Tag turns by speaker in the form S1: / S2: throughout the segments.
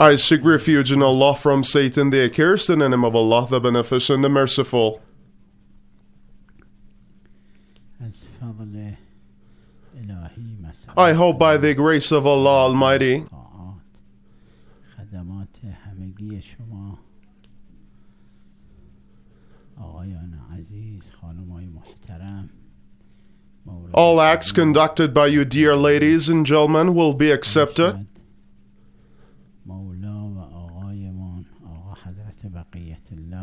S1: I seek refuge in Allah from Satan the accursed, in the name of Allah the Beneficent, the Merciful. I hope by the grace of Allah Almighty all acts conducted by you, dear ladies and gentlemen, will be accepted.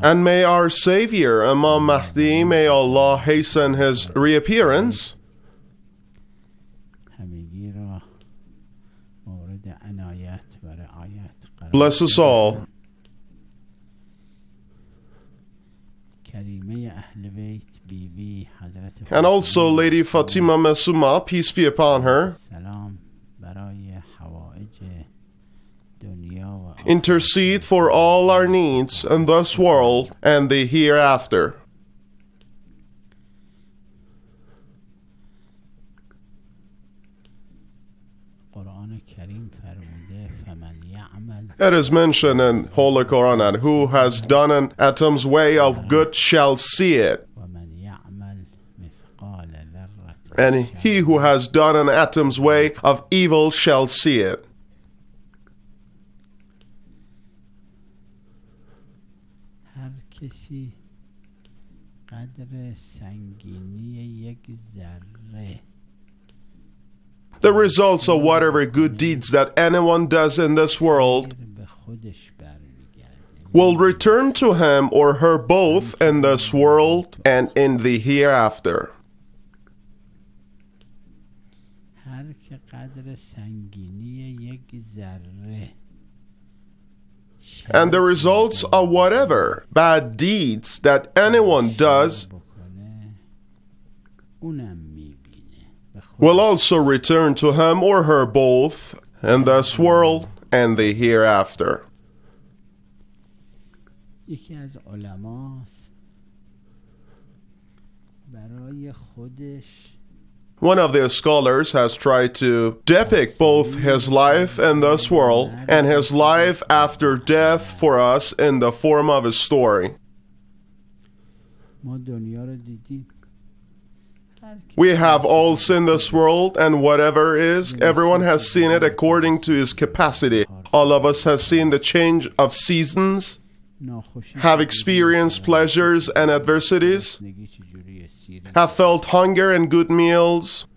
S1: And may our Savior, Imam Mahdi, may Allah hasten his reappearance. Bless us all. And also Lady Fatima Masuma, peace be upon her. intercede for all our needs in this world and the hereafter. It is mentioned in Holy Quran and who has done an atom's way of good shall see it. And he who has done an atom's way of evil shall see it.
S2: کسی قدر سنگینی یک ذره
S1: The results of whatever good deeds that anyone does in this world
S2: به خودش برمیگرده
S1: will return to him or her both in this world and in the hereafter. and the results are whatever bad deeds that anyone does will also return to him or her both in this world and the hereafter. One of these scholars has tried to depict both his life in this world and his life after death for us in the form of a story. We have all seen this world and whatever is, everyone has seen it according to his capacity. All of us has seen the change of seasons, have experienced pleasures and adversities, have felt hunger and good meals.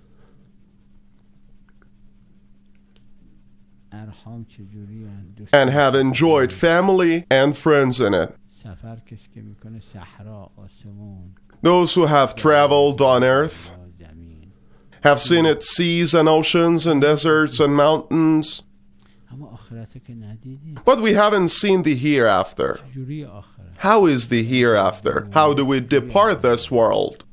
S1: And have enjoyed family and friends in it. Those who have traveled on earth. have seen its seas and oceans and deserts and mountains. But we haven't seen the hereafter. How is the hereafter? How do we depart this world?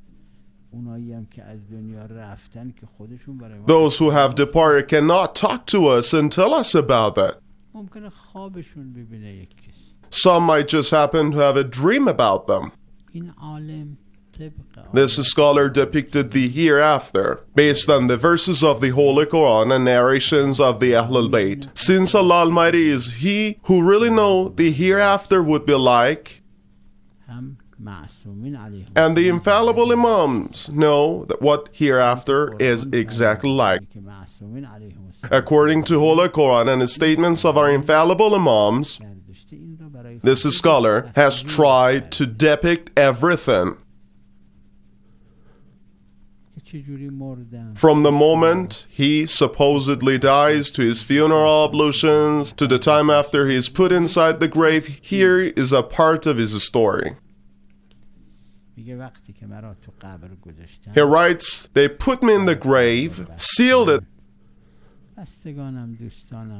S1: Those who have departed cannot talk to us and tell us about that. Some might just happen to have a dream about them. This scholar depicted the hereafter based on the verses of the Holy Quran and narrations of the Ahlul Bayt. Since Allah Almighty is He who really know the hereafter would be like, and the infallible Imams know that what hereafter is exactly like. According to Holy Quran and the statements of our infallible Imams, this scholar has tried to depict everything from the moment he supposedly dies to his funeral ablutions to the time after he is put inside the grave, here is a part of his story. He writes, They put me in the grave, sealed it.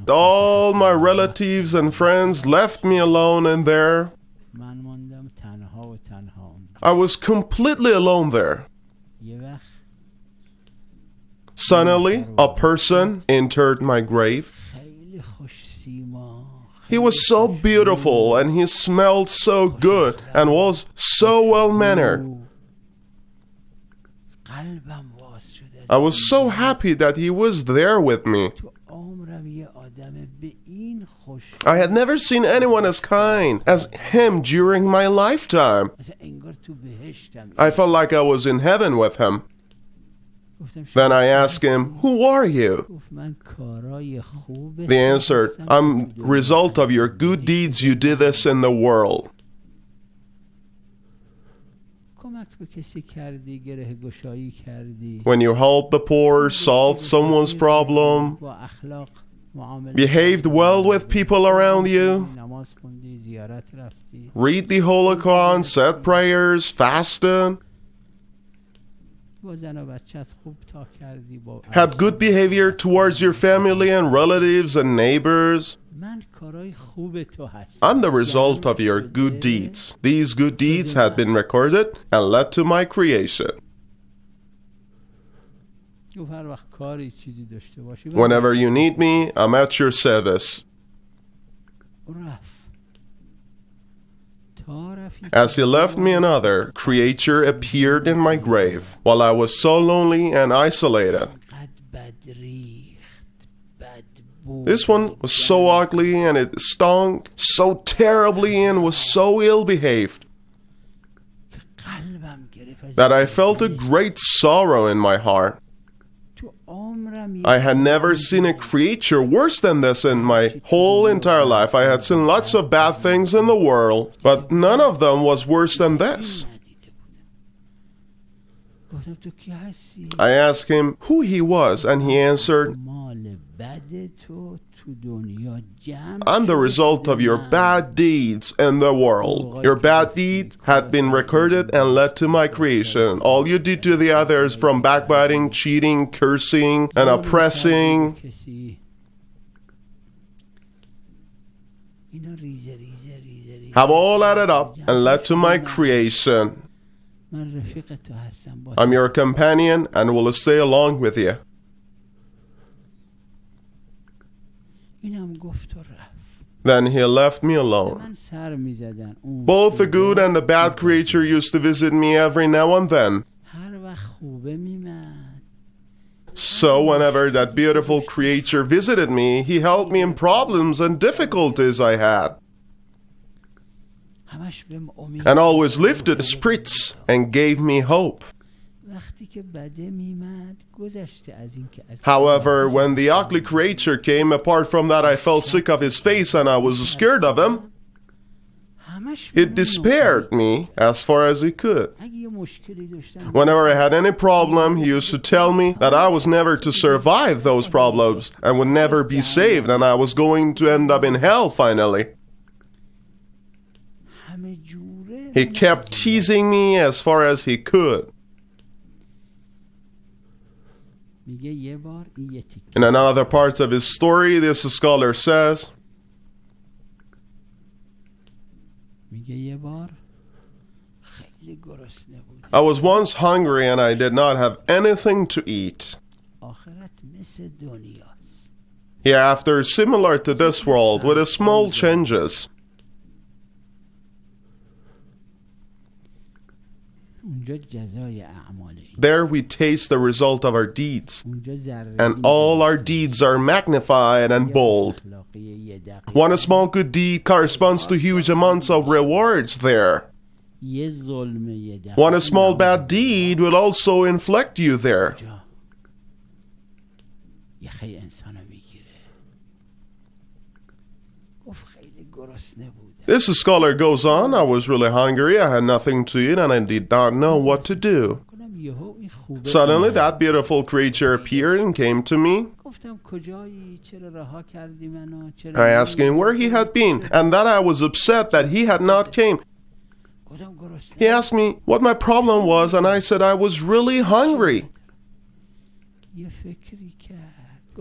S1: All my relatives and friends left me alone in there. I was completely alone there. Suddenly, a person entered my grave. He was so beautiful and he smelled so good and was so well mannered. I was so happy that he was there with me. I had never seen anyone as kind as him during my lifetime. I felt like I was in heaven with him. Then I asked him, Who are you? The answer: I'm result of your good deeds you did this in the world. When you helped the poor, solved someone's problem, behaved well with people around you, read the Holy Quran, said prayers, fasted, have good behavior towards your family and relatives and neighbors. I'm the result of your good deeds. These good deeds have been recorded and led to my creation. Whenever you need me, I'm at your service. As he left me another, creature appeared in my grave while I was so lonely and isolated. This one was so ugly and it stunk so terribly and was so ill behaved that I felt a great sorrow in my heart. I had never seen a creature worse than this in my whole entire life. I had seen lots of bad things in the world, but none of them was worse than this. I asked him who he was, and he answered, I'm the result of your bad deeds in the world. Your bad deeds had been recorded and led to my creation. All you did to the others from backbiting, cheating, cursing, and oppressing. Have all added up and led to my creation. I'm your companion and will stay along with you. Then he left me alone. Both the good and the bad creature used to visit me every now and then. So, whenever that beautiful creature visited me, he helped me in problems and difficulties I had. And always lifted spirits and gave me hope. However, when the ugly creature came, apart from that I felt sick of his face and I was scared of him,
S2: it
S1: despaired me as far as he could. Whenever I had any problem, he used to tell me that I was never to survive those problems and would never be saved and I was going to end up in hell finally. He kept teasing me as far as he could. In another part of his story, this scholar says, I was once hungry and I did not have anything to eat. Hereafter similar to this world with small changes. There we taste the result of our deeds, and all our deeds are magnified and bold. One small good deed corresponds to huge amounts of rewards there. One small bad deed will also inflict you there. This scholar goes on, I was really hungry, I had nothing to eat, and I did not know what to do. Suddenly, that beautiful creature appeared and came to me. I asked him where he had been, and that I was upset that he had not came. He asked me what my problem was, and I said I was really hungry.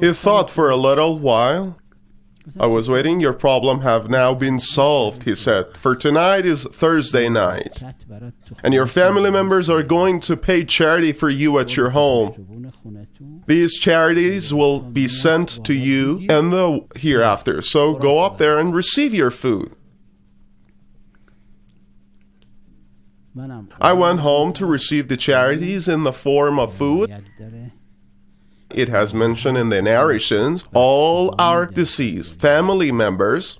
S1: He thought for a little while. I was waiting. Your problem have now been solved, he said. For tonight is Thursday night. And your family members are going to pay charity for you at your home. These charities will be sent to you and the hereafter. So go up there and receive your food. I went home to receive the charities in the form of food it has mentioned in the narrations, all our deceased family members,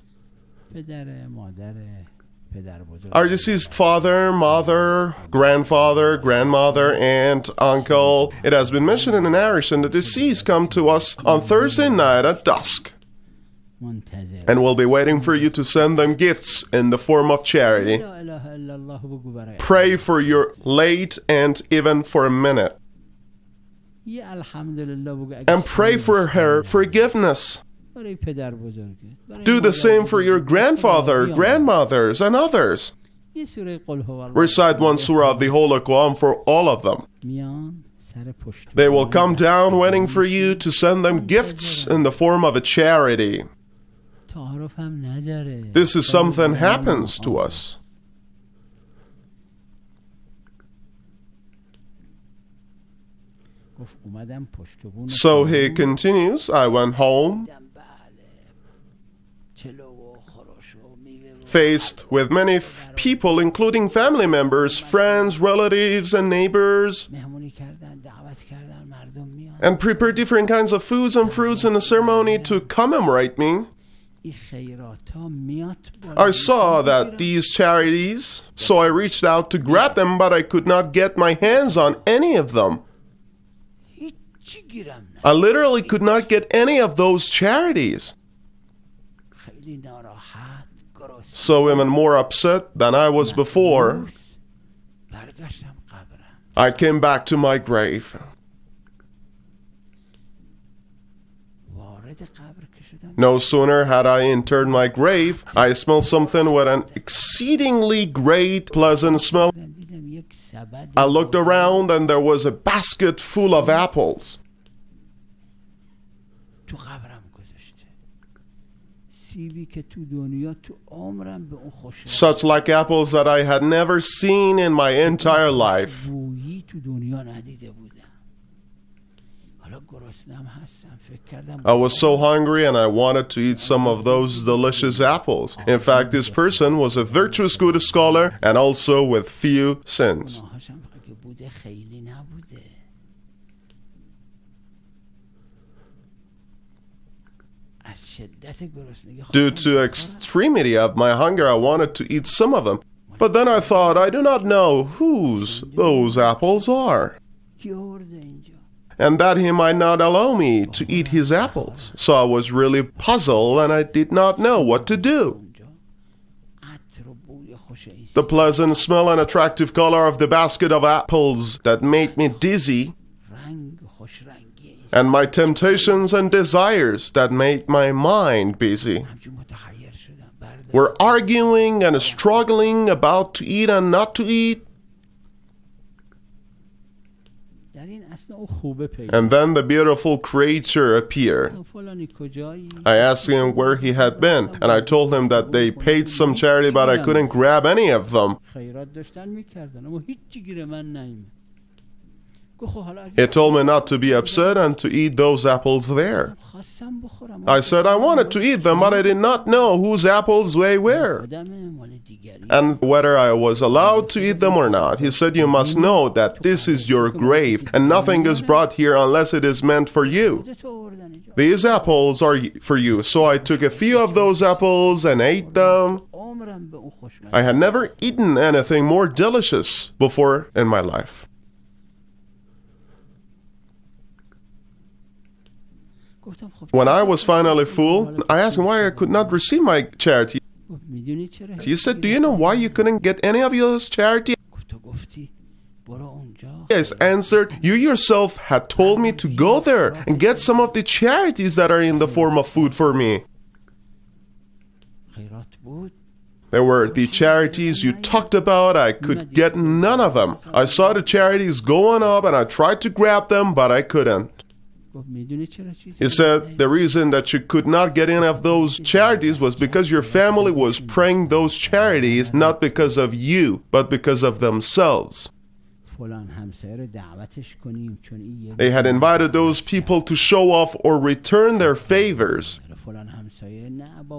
S1: our deceased father, mother, grandfather, grandmother, aunt, uncle. It has been mentioned in the narration the deceased come to us on Thursday night at dusk. And we'll be waiting for you to send them gifts in the form of charity. Pray for your late and even for a minute and pray for her forgiveness. Do the same for your grandfather, grandmothers, and others. Recite one surah of the Holy Quran for all of them. They will come down waiting for you to send them gifts in the form of a charity. This is something happens to us. So he continues I went home, faced with many people, including family members, friends, relatives, and neighbors, and prepared different kinds of foods and fruits in a ceremony to commemorate me. I saw that these charities, so I reached out to grab them, but I could not get my hands on any of them. I literally could not get any of those charities. So even more upset than I was before, I came back to my grave. No sooner had I entered my grave, I smelled something with an exceedingly great pleasant smell. I looked around and there was a basket full of apples. Such like apples that I had never seen in my entire life. I was so hungry and I wanted to eat some of those delicious apples. In fact, this person was a virtuous good scholar and also with few sins. Due to extremity of my hunger, I wanted to eat some of them. But then I thought, I do not know whose those apples are and that he might not allow me to eat his apples. So I was really puzzled and I did not know what to do. The pleasant smell and attractive color of the basket of apples that made me dizzy, and my temptations and desires that made my mind busy were arguing and struggling about to eat and not to eat. And then the beautiful creature appeared. I asked him where he had been, and I told him that they paid some charity, but I couldn't grab any of them. It told me not to be upset and to eat those apples there. I said I wanted to eat them, but I did not know whose apples they were and whether I was allowed to eat them or not. He said, You must know that this is your grave, and nothing is brought here unless it is meant for you. These apples are for you. So I took a few of those apples and ate them. I had never eaten anything more delicious before in my life. When I was finally full, I asked him why I could not receive my charity. He said, Do you know why you couldn't get any of your charity? Yes, answered, You yourself had told me to go there and get some of the charities that are in the form of food for me. There were the charities you talked about, I could get none of them. I saw the charities going up and I tried to grab them, but I couldn't. He said the reason that you could not get in of those charities was because your family was praying those charities not because of you, but because of themselves. They had invited those people to show off or return their favors.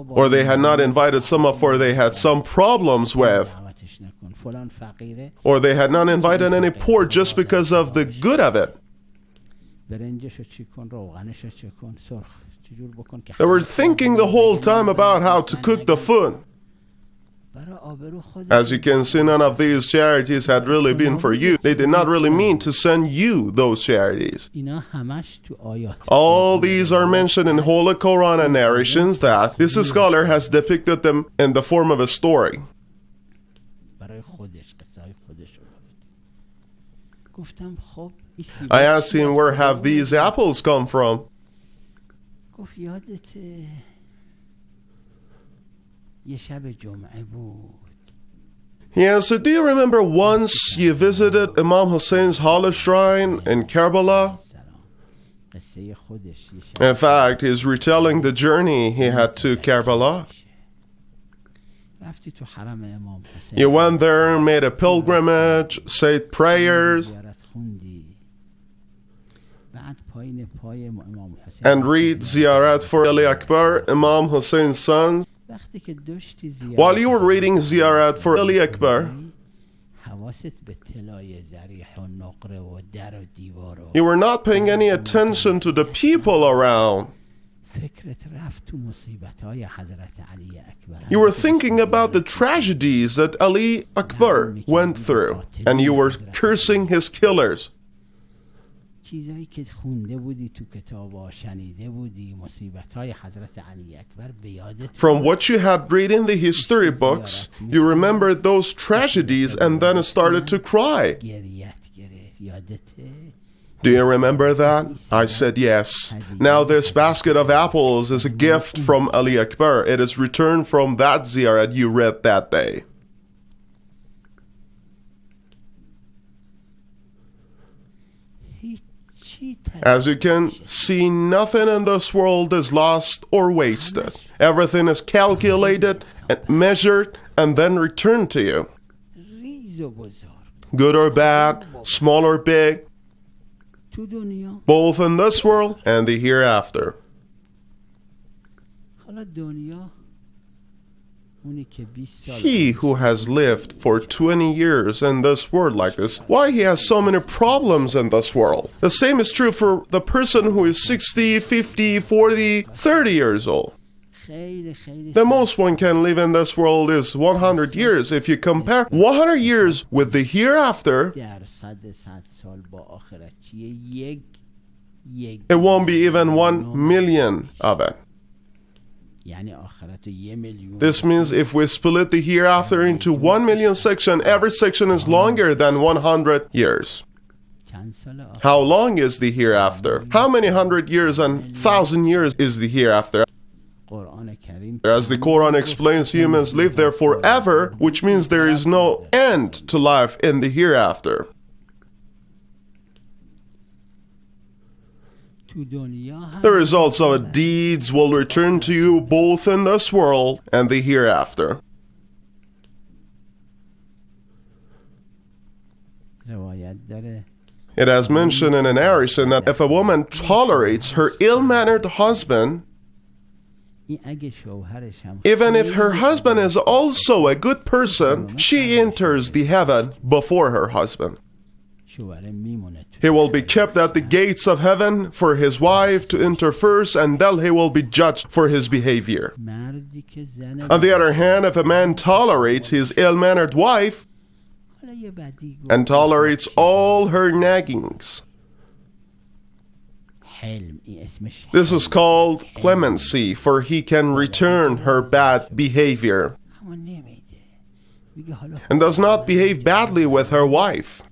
S1: Or they had not invited someone for they had some problems with. Or they had not invited any poor just because of the good of it. They were thinking the whole time about how to cook the food. As you can see, none of these charities had really been for you. They did not really mean to send you those charities. All these are mentioned in Holy Quran and narrations that this scholar has depicted them in the form of a story. I asked him, Where have these apples come from? He answered, Do you remember once you visited Imam Hussein's holy shrine in Karbala? In fact, he's retelling the journey he had to Karbala. You went there, made a pilgrimage, said prayers, and read Ziyarat for Ali Akbar, Imam Hussein's son. While you were reading Ziyarat for Ali Akbar, you were not paying any attention to the people around. You were thinking about the tragedies that Ali Akbar went through, and you were cursing his killers.
S2: چیزایی که خونده بودی تو کتابا شنیده بودی مصیبت های حضرت علی اکبر به یادت
S1: From what you had read in the history books, you remembered those tragedies and then started to cry.
S2: گریت گرفت یادته
S1: Do you remember that? I said yes. Now, this basket of apples is a gift from Ali Akbar. It is returned from that ziyarat you read that day. As you can see, nothing in this world is lost or wasted. Everything is calculated and measured and then returned to you. Good or bad, small or big, both in this world and the hereafter. He who has lived for 20 years in this world like this, why he has so many problems in this world? The same is true for the person who is 60, 50, 40, 30 years old. The most one can live in this world is 100 years. If you compare 100 years with the hereafter, it won't be even 1 million of it. This means if we split the hereafter into 1 million sections, every section is longer than 100 years. How long is the hereafter? How many hundred years and thousand years is the hereafter? As the Quran explains, humans live there forever, which means there is no end to life in the hereafter. The results of deeds will return to you both in this world and the hereafter. It has mentioned in an Arison that if a woman tolerates her ill-mannered husband, even if her husband is also a good person, she enters the heaven before her husband. He will be kept at the gates of heaven for his wife to enter first, and then he will be judged for his behavior. On the other hand, if a man tolerates his ill mannered wife and tolerates all her naggings, this is called clemency, for he can return her bad behavior and does not behave badly with her wife.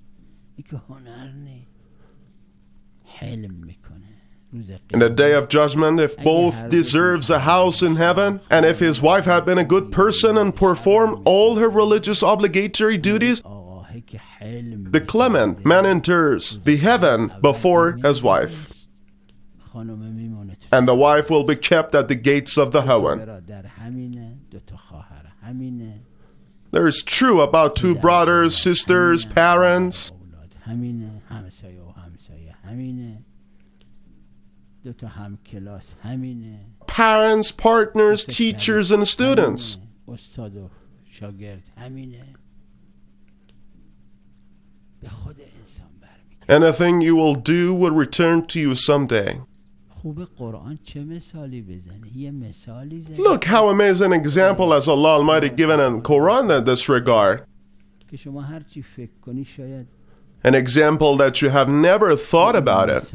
S1: In the day of judgment, if both deserves a house in heaven, and if his wife had been a good person and performed all her religious obligatory duties, the clement man enters the heaven before his wife. And the wife will be kept at the gates of the heaven. There is true about two brothers, sisters, parents,
S2: اولاد همینه همسایه و همسایه همینه دو تا هم کلاس همینه
S1: parents, partners, teachers, and students.
S2: همینه. استاد و شاگرد همینه به خود انسان برمیگرده
S1: Anything you will do will return to you someday.
S2: خوب قرآن چه مثالی بزنه یه مثالی زنه
S1: Look how amazing example has Allah Almighty given in Quran in this regard. an example that you have never thought about it.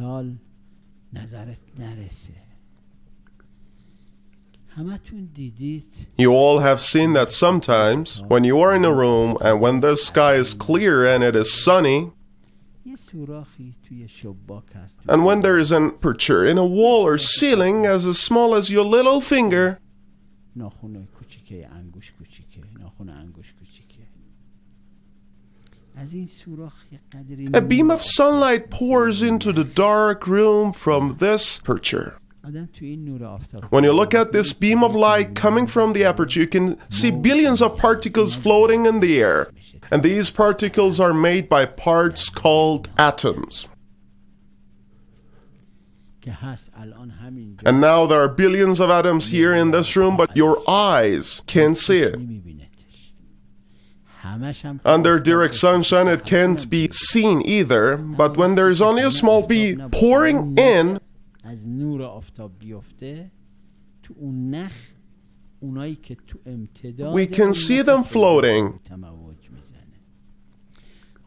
S1: You all have seen that sometimes when you are in a room and when the sky is clear and it is sunny, and when there is an aperture in a wall or ceiling as small as your little finger, a beam of sunlight pours into the dark room from this aperture. When you look at this beam of light coming from the aperture, you can see billions of particles floating in the air. And these particles are made by parts called atoms. And now there are billions of atoms here in this room, but your eyes can't see it. Under direct sunshine it can't be seen either, but when there is only a small bee pouring in, we can see them floating.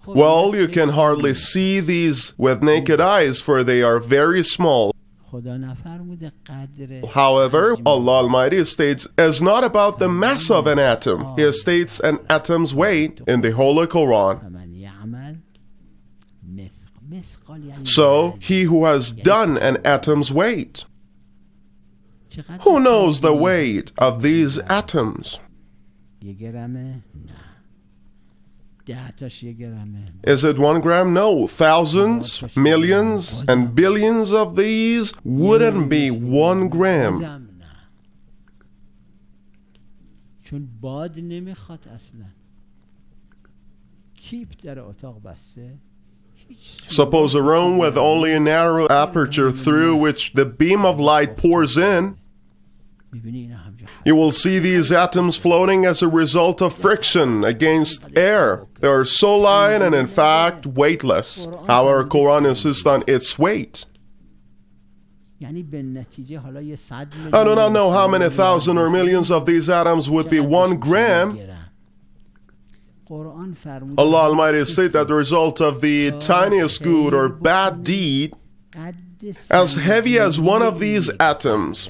S1: Well, you can hardly see these with naked eyes, for they are very small. However, Allah Almighty states is not about the mass of an atom. He states an atom's weight in the Holy Quran. So, he who has done an atom's weight. Who knows the weight of these atoms? Is it one gram? No. Thousands, millions, and billions of these wouldn't be one gram. Suppose a room with only a narrow aperture through which the beam of light pours in. You will see these atoms floating as a result of friction against air. They are so light and in fact weightless. Our Quran insists on its weight. I do not know how many thousand or millions of these atoms would be one gram. Allah Almighty said that the result of the tiniest good or bad deed as heavy as one of these atoms.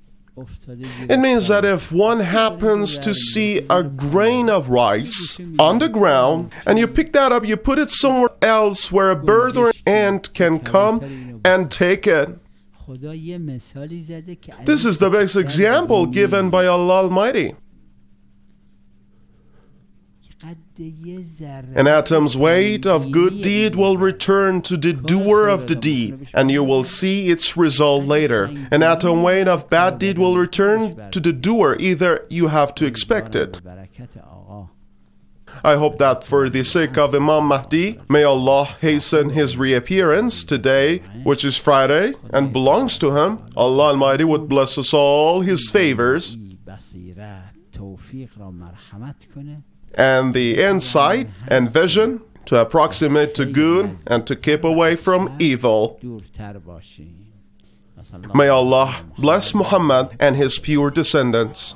S1: It means that if one happens to see a grain of rice on the ground and you pick that up, you put it somewhere else where a bird or an ant can come and take it. This is the best example given by Allah Almighty. An atom's weight of good deed will return to the doer of the deed, and you will see its result later. An atom weight of bad deed will return to the doer, either you have to expect it. I hope that for the sake of Imam Mahdi, may Allah hasten his reappearance today, which is Friday, and belongs to him. Allah Almighty would bless us all his favors and the insight and vision to approximate to good and to keep away from evil. May Allah bless Muhammad and his pure descendants.